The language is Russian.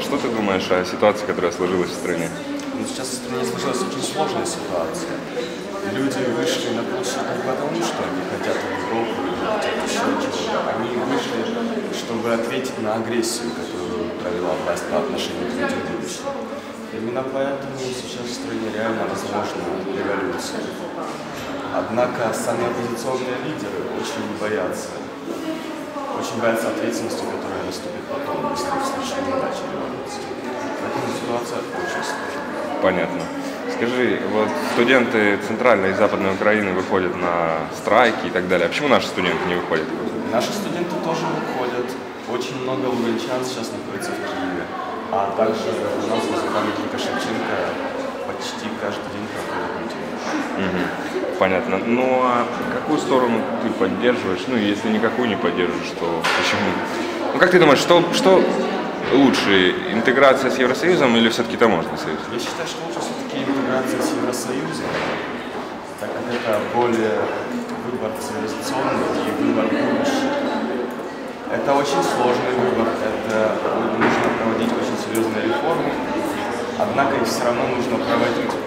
Что ты думаешь о ситуации, которая сложилась в стране? Ну, сейчас в стране сложилась очень сложная ситуация. Люди вышли на площадь не потому, что они хотят в Европу или хотят еще чего-то. Они вышли, чтобы ответить на агрессию, которую провела власть по отношению к людям будущего. Именно поэтому сейчас в стране реально возможна революция. Однако сами оппозиционные лидеры очень боятся, очень боятся ответственности, которая наступит потом, если в случае неудачи революции. Поэтому ситуация очень сложная. Понятно. Скажи, вот студенты Центральной и Западной Украины выходят на страйки и так далее. А почему наши студенты не выходят? Наши студенты тоже выходят. Очень много луганчан сейчас находится в Киеве. А также у нас возле памятника Шевченко почти каждый день проходит митинг. Мгм. Понятно. Ну а какую сторону ты поддерживаешь? Ну, если никакую не поддерживаешь, то почему? Ну, как ты думаешь, что, что лучше, интеграция с Евросоюзом или все-таки таможенный союз? Я считаю, что лучше все-таки интеграция с Евросоюзом, так как это более выбор цивилизационный и выбор будущего. Это очень сложный выбор, это нужно проводить очень серьезные реформы, однако их все равно нужно проводить.